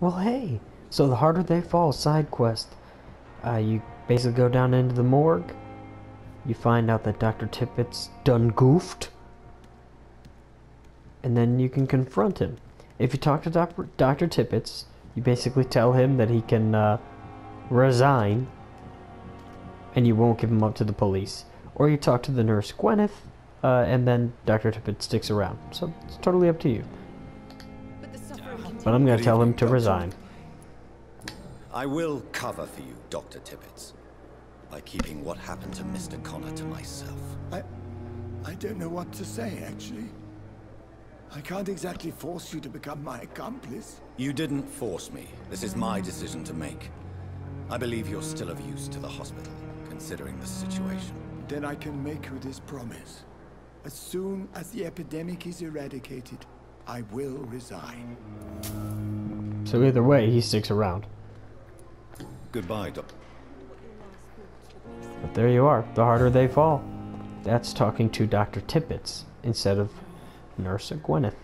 Well, hey, so the harder they fall side quest. Uh, you basically go down into the morgue. You find out that Dr. Tippets done goofed. And then you can confront him. If you talk to Dr. Dr. Tippets, you basically tell him that he can uh, resign and you won't give him up to the police. Or you talk to the nurse Gwyneth, uh, and then Dr. Tippett sticks around. So it's totally up to you. But I'm going to tell him to resign. I will cover for you, Dr. Tippets, by keeping what happened to Mr. Connor to myself. I... I don't know what to say, actually. I can't exactly force you to become my accomplice. You didn't force me. This is my decision to make. I believe you're still of use to the hospital, considering the situation. Then I can make you this promise. As soon as the epidemic is eradicated, I will resign. So either way, he sticks around. Goodbye, Doctor. But there you are. The harder they fall. That's talking to Dr. Tippets instead of Nurse Gwyneth.